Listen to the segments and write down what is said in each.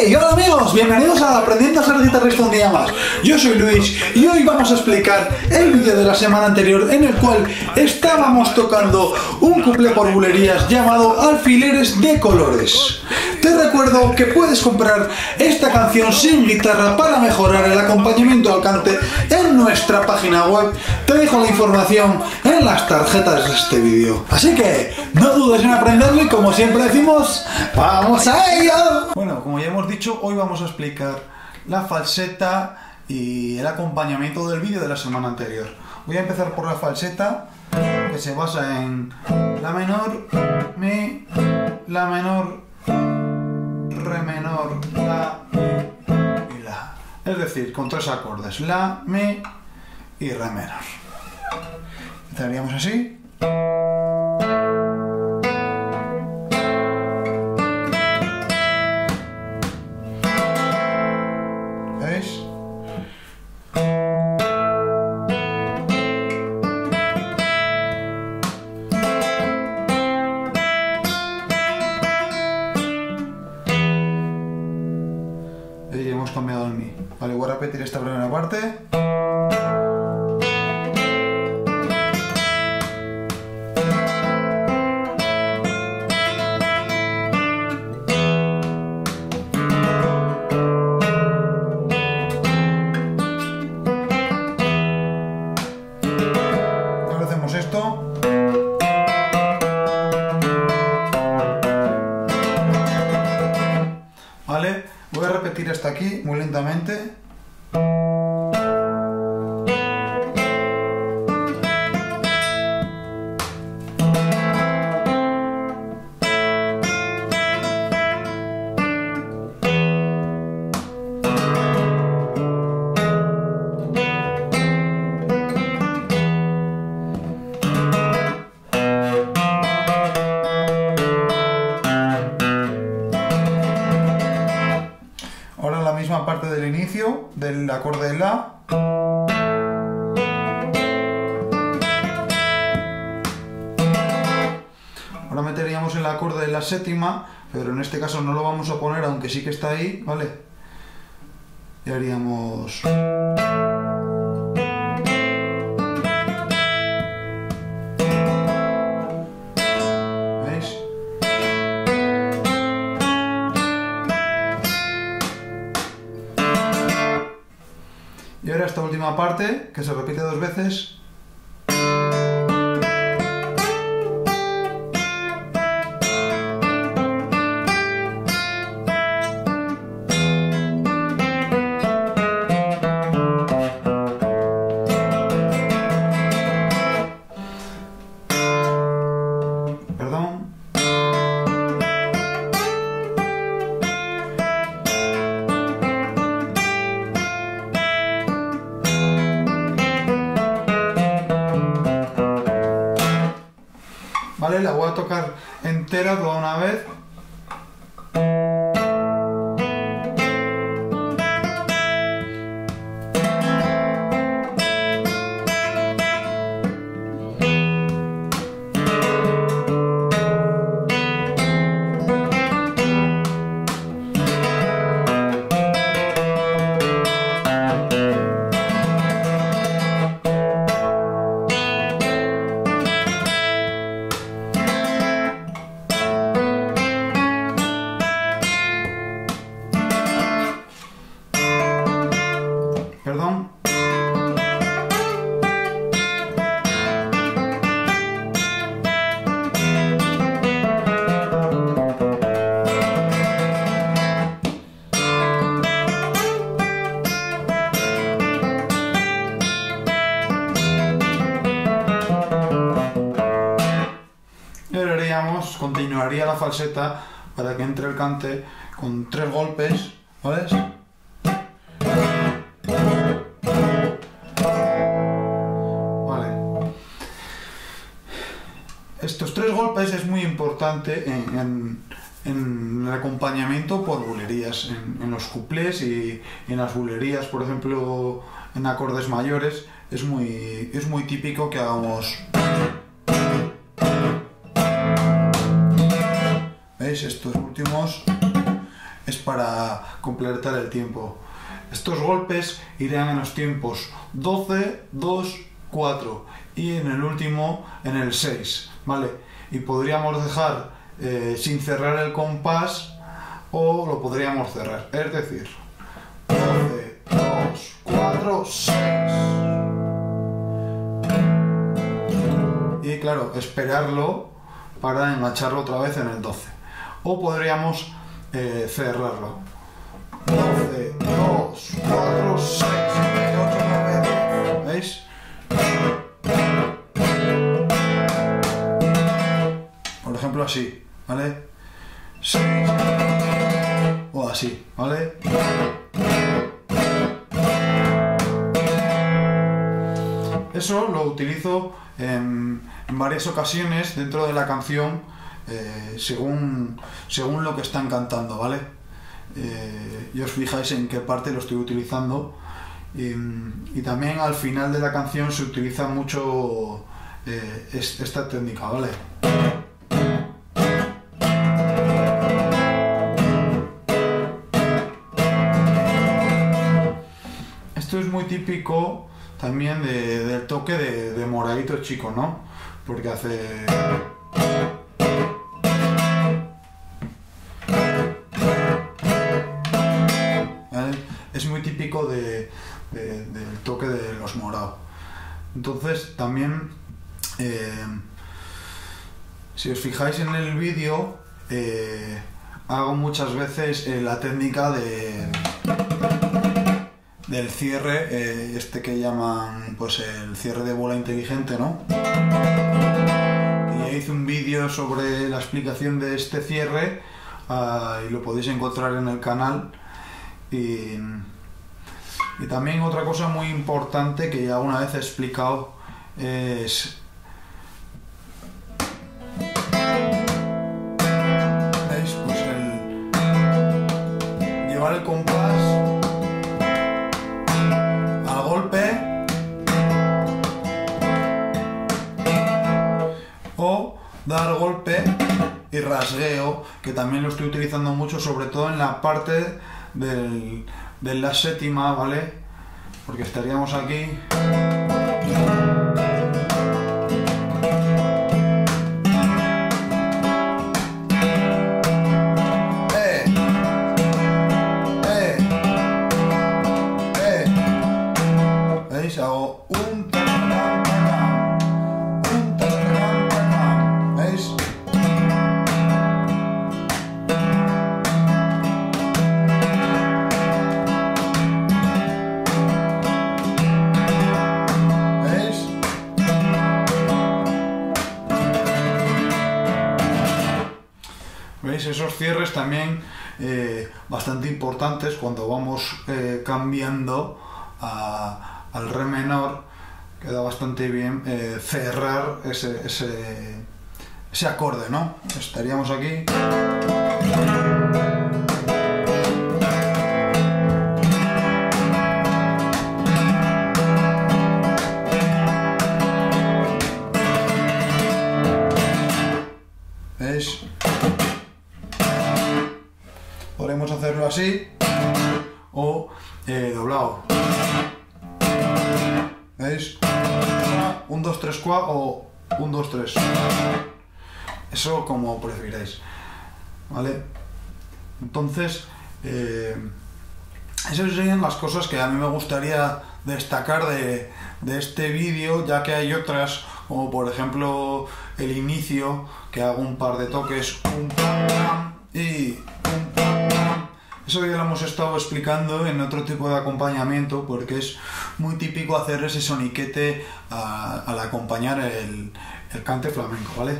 Hey, hola amigos, bienvenidos a Aprendiendo a ser guitarrista un día más. Yo soy Luis y hoy vamos a explicar el vídeo de la semana anterior en el cual estábamos tocando un couple por bulerías llamado Alfileres de Colores. Te recuerdo que puedes comprar esta canción sin guitarra para mejorar el acompañamiento al cante en nuestra página web. Te dejo la información en las tarjetas de este vídeo. Así que no dudes en aprenderlo y como siempre decimos, ¡vamos a ello! Bueno, como ya hemos dicho, hoy vamos a explicar la falseta y el acompañamiento del vídeo de la semana anterior. Voy a empezar por la falseta, que se basa en La menor, Mi, La menor, Re menor, La, y La. Es decir, con tres acordes, La, Mi y Re menor. Estaríamos así. Repetir hasta aquí muy lentamente. Acorde de La. Ahora meteríamos el acorde de la séptima, pero en este caso no lo vamos a poner, aunque sí que está ahí, ¿vale? Y haríamos... esta última parte, que se repite dos veces. La voy a tocar entera toda una vez. Continuaría la falseta para que entre el cante con tres golpes, ¿vale? Vale. Estos tres golpes es muy importante en, el acompañamiento por bulerías, en, los cuplés y en las bulerías, por ejemplo, en acordes mayores, es muy, es muy típico que hagamos... Estos últimos es para completar el tiempo. Estos golpes irán en los tiempos 12, 2, 4 y en el último en el 6, ¿vale? Y podríamos dejar eh, sin cerrar el compás o lo podríamos cerrar. Es decir, 12, 2, 4, 6. Y claro, esperarlo para engancharlo otra vez en el 12. O podríamos eh, cerrarlo. 12, 2, 4, 6, 8, 9, ¿Veis? Por ejemplo así, ¿vale? 6 o así, ¿vale? Eso lo utilizo en, en varias ocasiones dentro de la canción eh, según, según lo que están cantando, ¿vale? Eh, y os fijáis en qué parte lo estoy utilizando. Y, también al final de la canción se utiliza mucho eh, es- esta técnica, ¿vale? Esto es muy típico también de- del toque de, de moradito chico, ¿no? Porque hace... de- de- del toque de los morados. Entonces también, eh, si os fijáis en el vídeo, eh, hago muchas veces eh, la técnica de del cierre, este que llaman pues el cierre de bola inteligente, ¿no? Y hice un vídeo sobre la explicación de este cierre ah, y lo podéis encontrar en el canal. Y, y también otra cosa muy importante que ya una vez he explicado es... Pues el... Llevar el compás al golpe o dar golpe y rasgueo que también lo estoy utilizando mucho sobre todo en la parte del, de la séptima vale porque estaríamos aquí Esos cierres también eh, bastante importantes cuando vamos eh, cambiando a- al re menor. Queda bastante bien eh, cerrar ese, ese, ese acorde, ¿no? Estaríamos aquí. Así o eh, doblado. ¿Veis? Un 2, 3, 4 o un 2, 3. Eso como prefiráis. ¿Vale? Entonces, eh, esas serían las cosas que a mí me gustaría destacar de, de este vídeo, ya que hay otras, como por ejemplo el inicio, que hago un par de toques, un y un. Eso ya lo hemos estado explicando en otro tipo de acompañamiento, porque es muy típico hacer ese soniquete al acompañar el, el cante flamenco, ¿vale?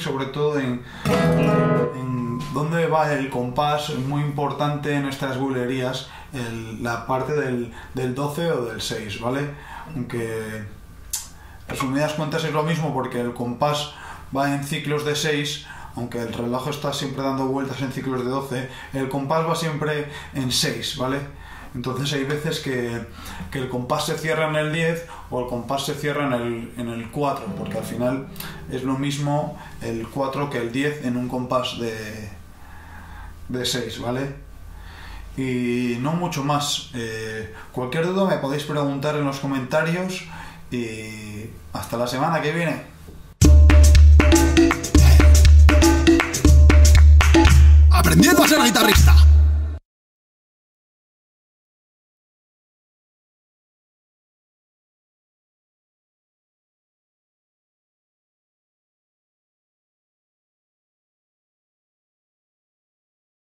Sobre todo en, dónde va el compás, es muy importante en estas bulerías, la parte del, del 12 o del 6, ¿vale? Aunque resumidas cuentas es lo mismo porque el compás va en ciclos de 6, aunque el reloj está siempre dando vueltas en ciclos de 12, el compás va siempre en 6, ¿vale? Entonces hay veces que, el compás se cierra en el 10 o el compás se cierra en el, en el 4, porque al final es lo mismo el 4 que el 10 en un compás de, de 6, ¿vale? Y no mucho más. Eh, cualquier duda me podéis preguntar en los comentarios y hasta la semana que viene. Aprendiendo a ser guitarrista.